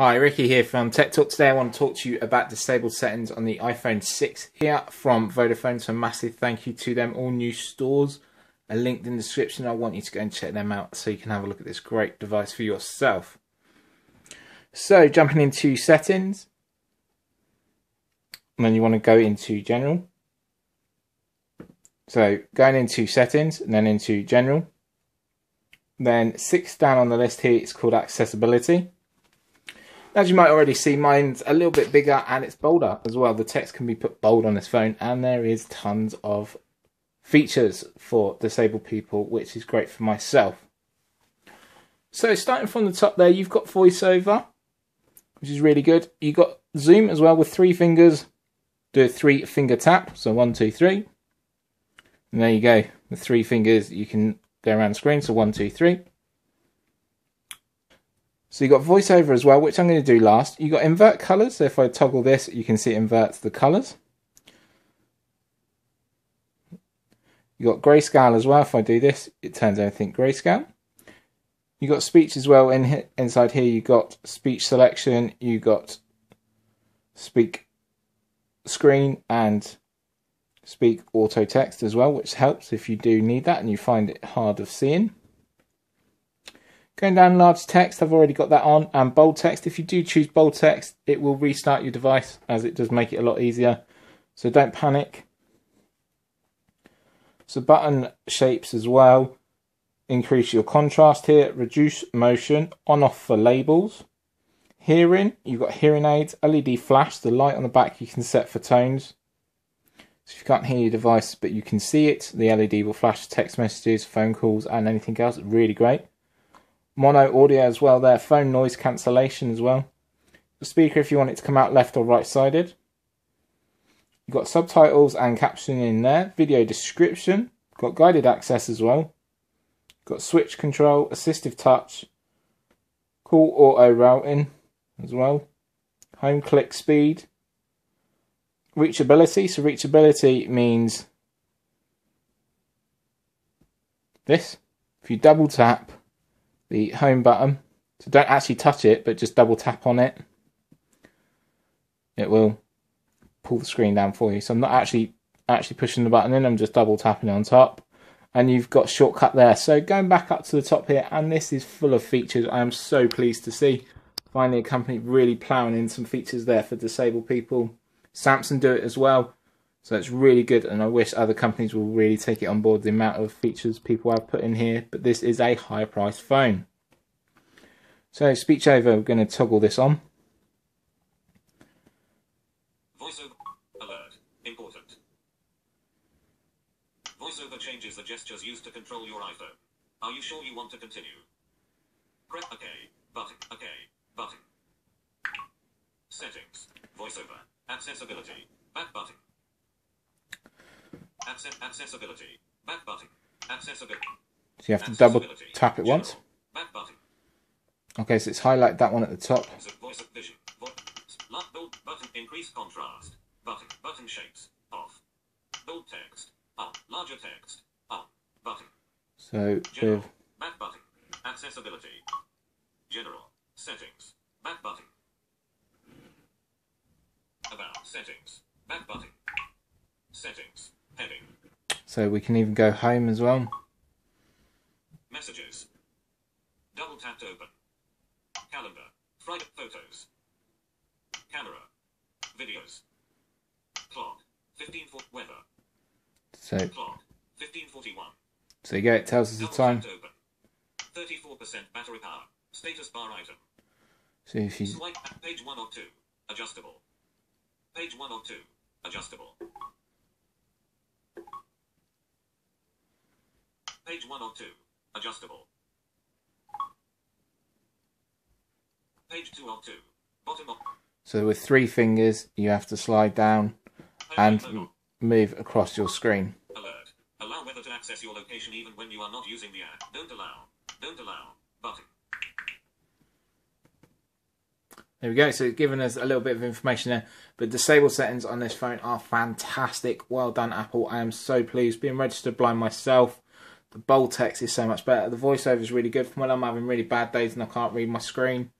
Hi, Ricky here from Tech Talk. Today I want to talk to you about disabled settings on the iPhone 6 here from Vodafone. So massive thank you to them. All new stores are linked in the description. I want you to go and check them out so you can have a look at this great device for yourself. So jumping into settings. And then you want to go into general. So going into settings and then into general. Then six down on the list here, it's called accessibility. As you might already see, mine's a little bit bigger and it's bolder as well. The text can be put bold on this phone and there is tons of features for disabled people, which is great for myself. So starting from the top there, you've got voiceover, which is really good. You've got zoom as well with three fingers. Do a three finger tap, so one, two, three. And there you go. With three fingers, you can go around the screen, so one, two, three. So you've got voiceover as well, which I'm going to do last. You've got invert colors. So if I toggle this, you can see it inverts the colors. You've got grayscale as well. If I do this, it turns everything grayscale. You've got speech as well. In Inside here, you've got speech selection. You've got speak screen and speak auto text as well, which helps if you do need that and you find it hard of seeing. Going down large text, I've already got that on, and bold text. If you do choose bold text, it will restart your device as it does make it a lot easier. So don't panic. So button shapes as well. Increase your contrast here, reduce motion, on off for labels. Hearing, you've got hearing aids, LED flash, the light on the back you can set for tones. So if you can't hear your device but you can see it, the LED will flash text messages, phone calls and anything else. Really great mono audio as well there, phone noise cancellation as well. The speaker if you want it to come out left or right sided. You've got subtitles and captioning in there, video description, got guided access as well. Got switch control, assistive touch, call auto routing as well, home click speed, reachability. So reachability means this. If you double tap, the home button. So don't actually touch it, but just double tap on it. It will pull the screen down for you. So I'm not actually actually pushing the button in, I'm just double tapping on top. And you've got shortcut there. So going back up to the top here, and this is full of features. I am so pleased to see. Finally, a company really ploughing in some features there for disabled people. Samsung do it as well. So it's really good, and I wish other companies will really take it on board the amount of features people have put in here. But this is a high priced phone. So speech over, we're going to toggle this on. Voiceover alert important. Voiceover changes the gestures used to control your iPhone. Are you sure you want to continue? Press OK button. OK button. Settings. Voiceover. Accessibility. Back button. Access accessibility. Back button. Accessibility. So you have to double tap it once. Back button. Okay, so it's highlight that one at the top. Voice of vision. Bold button. Increase contrast. Button. Button shapes. Off. Bold text. Up. Larger text. Up. Button. So General. Back button. Accessibility. General. Settings. Back button. About. Settings. Back button. Settings. Heading. so we can even go home as well. Messages. Double tap to open. Calendar. Friday photos. Camera. Videos. Clock. 15 foot weather. So Clock. 1541. so you go, it tells us the Double time. tap to open. 34% battery power. Status bar item. So if you Swipe page 1 or 2. Adjustable. Page 1 or 2. Adjustable. Page 1 or 2. Adjustable. Page 2 or 2. Bottom of so with three fingers you have to slide down and move across your screen. Alert. Allow weather to access your location even when you are not using the app. Don't allow. Don't allow. Button. There we go. So it's given us a little bit of information there. But disable settings on this phone are fantastic. Well done, Apple. I am so pleased. Being registered blind myself, the bold text is so much better. The voiceover is really good. From when I'm having really bad days and I can't read my screen,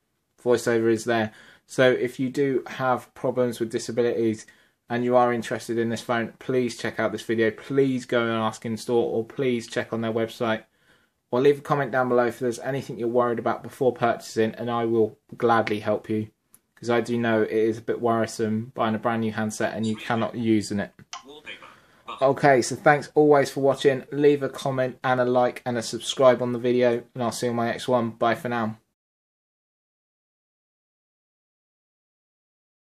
voiceover is there. So if you do have problems with disabilities and you are interested in this phone, please check out this video. Please go and ask in store or please check on their website or leave a comment down below if there's anything you're worried about before purchasing and I will gladly help you because I do know it is a bit worrisome buying a brand new handset and you cannot use in it. Okay, so thanks always for watching. Leave a comment and a like and a subscribe on the video and I'll see you on my next one. Bye for now.